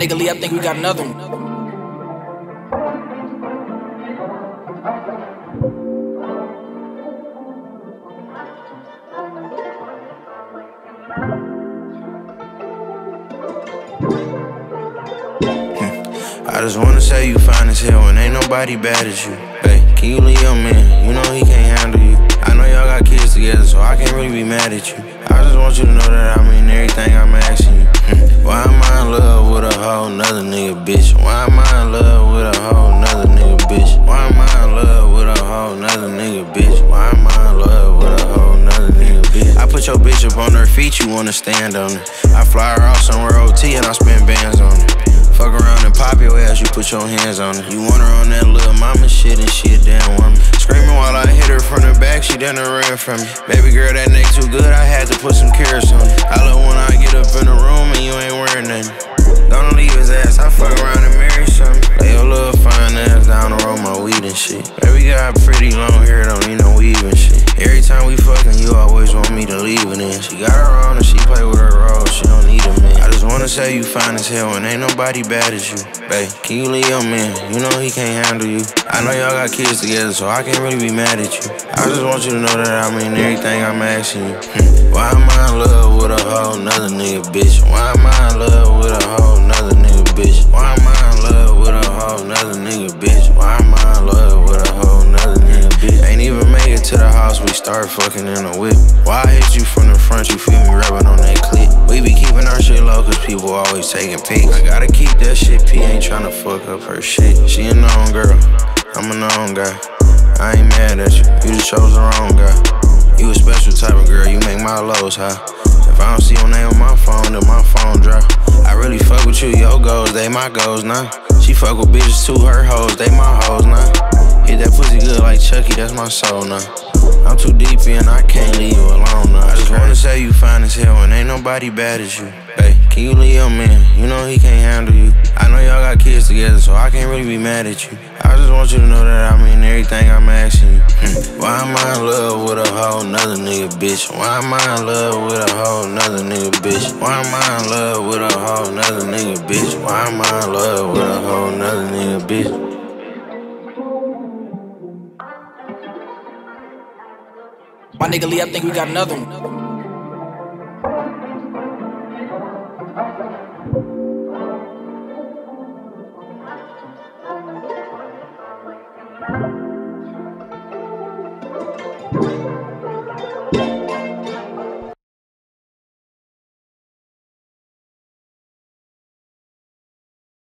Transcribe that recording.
nigga Lee, I think we got another one. I just wanna say you fine as hell and ain't nobody bad as you. Hey, can you leave your man? You know he can't handle you. I know y'all got kids together, so I can't really be mad at you. I just want you to know that I mean everything I'm asking you. Hmm. Why am I in love feet, you wanna stand on it. I fly her off somewhere OT and I spend bands on it. Fuck around and pop your ass, you put your hands on it. You want her on that little mama shit and she a damn woman. Screaming while I hit her from the back, she done ran from me. Baby girl, that neck too good, I had to put some carats on it. I love when I get up in the room and you ain't wearing nothing. Don't leave his ass, I fuck around shit. Baby got pretty long hair, don't need no weave and shit. Every time we fucking, you always want me to leave it in. She got her own and she play with her role, she don't need a man. I just wanna say you fine as hell and ain't nobody bad as you. Babe, can you leave your man? You know he can't handle you. I know y'all got kids together, so I can't really be mad at you. I just want you to know that I mean everything I'm asking you. Hmm. Why am I in love with a whole nother nigga, bitch? Why am I in love with a whole nother nigga, bitch? Why am I in love with a whole nother nigga, bitch? Why am I to the house, we start fucking in a whip. Why I hit you from the front, you feel me rubbing on that clip? We be keeping our shit low, cause people always taking pics. I gotta keep that shit, P ain't tryna fuck up her shit. She a known girl, I'm a known guy. I ain't mad at you, you just chose the wrong guy. You a special type of girl, you make my lows high. If I don't see your name on my phone, then my phone drop. I really fuck with you, your goals, they my goals now. She fuck with bitches too, her hoes, they my hoes now. Hit that pussy good like Chucky, that's my soul now. I'm too deep in, I can't leave you alone. I just wanna say you fine as hell and ain't nobody bad as you. Hey, can you leave your man? You know he can't handle you. I know y'all got kids together, so I can't really be mad at you. I just want you to know that I mean everything I'm asking you. Hmm. Why am I in love with a whole nother nigga, bitch? Why am I in love with a whole nother nigga, bitch? Why am I in love with a whole nother nigga, bitch? Why am I in love with a whole nother nigga, bitch? My nigga Lee, I think we got another one.